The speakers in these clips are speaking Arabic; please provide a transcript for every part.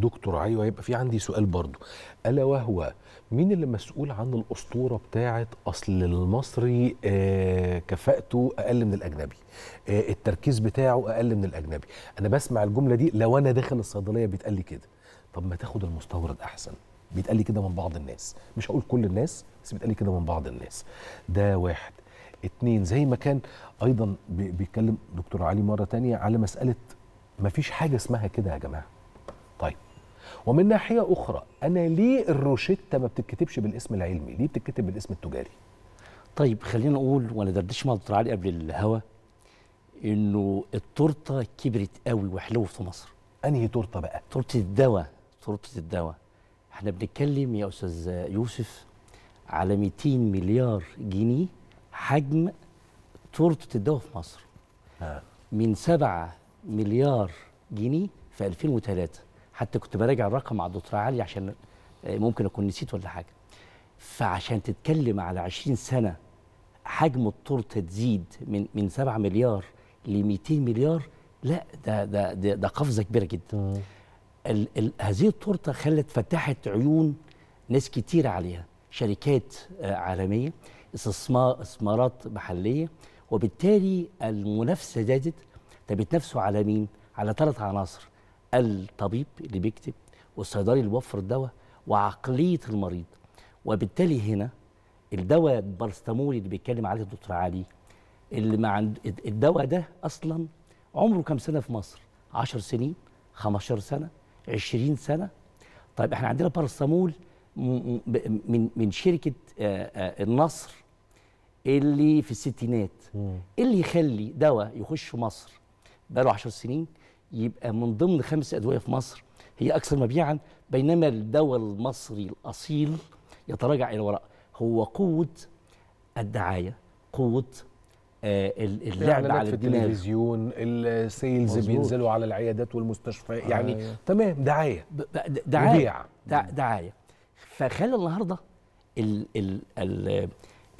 دكتور علي وهيبقى في عندي سؤال برضو ألا وهو مين اللي مسؤول عن الأسطورة بتاعه أصل المصري آه كفاءته أقل من الأجنبي؟ آه التركيز بتاعه أقل من الأجنبي. أنا بسمع الجملة دي لو أنا داخل الصيدلية بيتقال لي كده. طب ما تاخد المستورد أحسن. بيتقال لي كده من بعض الناس. مش هقول كل الناس بس بيتقال لي كده من بعض الناس. ده واحد. اتنين زي ما كان أيضا بي- بيتكلم دكتور علي مرة تانية على مسألة ما فيش حاجة اسمها كده يا جماعة. طيب ومن ناحية أخرى أنا ليه الروشتة ما بتتكتبش بالاسم العلمي؟ ليه بتتكتب بالاسم التجاري؟ طيب خلينا نقول وأنا دردش مع دكتور علي قبل الهوا إنه التورتة كبرت قوي وحلوت في مصر. أنهي تورتة بقى؟ تورتة الدواء تورتة الدواء. إحنا بنتكلم يا أستاذ يوسف على 200 مليار جنيه حجم تورتة الدواء في مصر. ها. من 7 مليار جنيه في 2003 حتى كنت براجع الرقم مع الدكتور علي عشان آه، ممكن أكون نسيت ولا حاجة. فعشان تتكلم على 20 سنة حجم التورته تزيد من من 7 مليار ل 200 مليار لا ده ده ده, ده قفزة كبيرة جدا. ال ال هذه التورته خلت فتحت عيون ناس كتير عليها. شركات آه، عالمية استثمار استثمارات محلية وبالتالي المنافسة زادت. طب بيتنافسوا على مين؟ على ثلاث عناصر. الطبيب اللي بيكتب والصيدلي اللي بيوفر الدواء وعقلية المريض. وبالتالي هنا الدواء البارستامول اللي بيتكلم عليه الدكتور علي اللي ما عند الدواء ده أصلا عمره كام سنة في مصر؟ 10 سنين 15 سنة 20 سنة؟ طيب إحنا عندنا بارستامول من من شركة النصر اللي في الستينات. اللي يخلي دواء يخش مصر بقاله 10 سنين يبقى من ضمن خمس أدوية في مصر هي أكثر مبيعا بينما الدواء المصري الأصيل يتراجع إلى وراء هو قوة الدعاية قوة آه ال- اللعب على في التلفزيون ال sales مظبوط. بينزلوا على العيادات والمستشفيات يعني أيوة. تمام دعاية. دعاية. دعاية. فخلى النهارده ال ال ال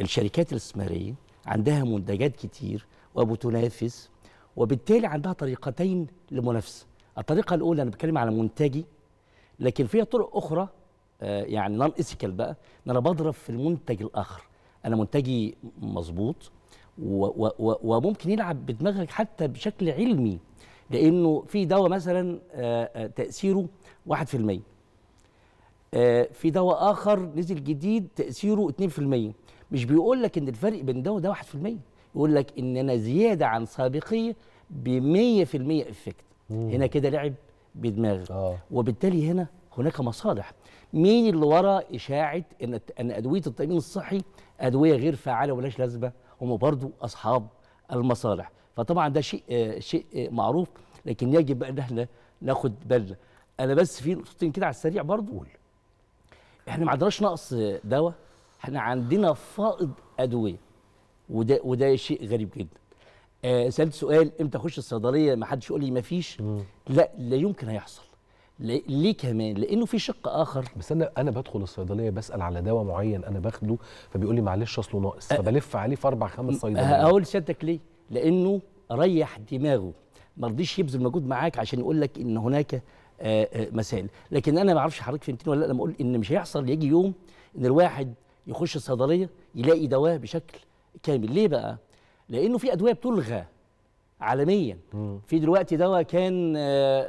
الشركات الاستثمارية عندها منتجات كتير وبتنافس وبالتالي عندها طريقتين للمنافسه الطريقة الأولى أنا بتكلم على منتجي لكن فيها طرق أخرى آه، يعني non-ethical بقى إن أنا بضرب في المنتج الآخر. أنا منتجي مظبوط وممكن يلعب بدماغك حتى بشكل علمي لأنه في دواء مثلا آه، آه، تأثيره 1% آه، في دواء آخر نزل جديد تأثيره 2% مش بيقول لك إن الفرق بين ده وده 1% يقول لك إن أنا زيادة عن سابقيه ب 100% إفكت. هنا كده لعب بدماغك. آه. وبالتالي هنا هناك مصالح. مين اللي ورا إشاعة إن إن أدوية التأمين الصحي أدوية غير فعاله ولاش لازمة؟ هم برضو أصحاب المصالح. فطبعا ده شيء آه، شيء آه، معروف لكن يجب أن إحنا ناخد بالنا. أنا بس في نقطتين كده على السريع برضو. قول. إحنا ما عندناش نقص دواء. إحنا عندنا فائض أدوية. وده وده شيء غريب جدا. آه سألت سؤال إمتى أخش الصيدلية؟ ما حدش يقول لي ما فيش. لا لا يمكن هيحصل. ليه كمان؟ لأنه في شق آخر. بس أنا أنا بدخل الصيدلية بسأل على دواء معين أنا باخده فبيقول لي معلش أصله ناقص. فبلف عليه في أربع خمس صيدليات. هقول لسيادتك ليه؟ لأنه ريح دماغه. ما رضيش يبذل مجهود معاك عشان يقول لك إن هناك آه، آه، مسائل. لكن أنا ما أعرفش حضرتك فهمتني ولا لأ لما أقول إن مش هيحصل يجي يوم إن الواحد يخش الصيدلية يلاقي دواء بشكل كامل. ليه بقى؟ لأنه في أدوية بتلغى عالميا. في دلوقتي دواء كان آه،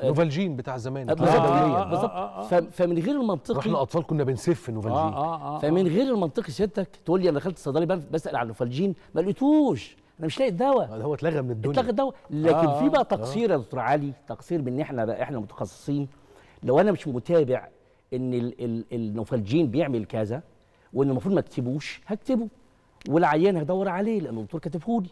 آه، نوفالجين بتاع زمان. بالظبط. اتلغى دولياً. بالظبط. ف- فمن غير المنطقي وإحنا أطفال كنا بنسف نوفالجين فمن غير المنطقي سيادتك تقول لي أنا دخلت الصيدليه بس- بسأل على النوفالجين ما لقيتوش. أنا مش لاقي الدواء. هو اتلغى من الدنيا. اتلغى الدواء. لكن في بقى تقصير يا دكتور علي تقصير من إحنا بقى إحنا متخصصين. لو أنا مش متابع إن ال ال النوفالجين بيعمل كذا وإن المفروض ما اكتبوش هكتبه. والعيان هدور عليه لأن الدكتور كاتبه لي